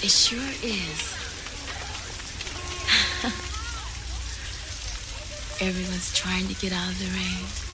It sure is. Everyone's trying to get out of the rain.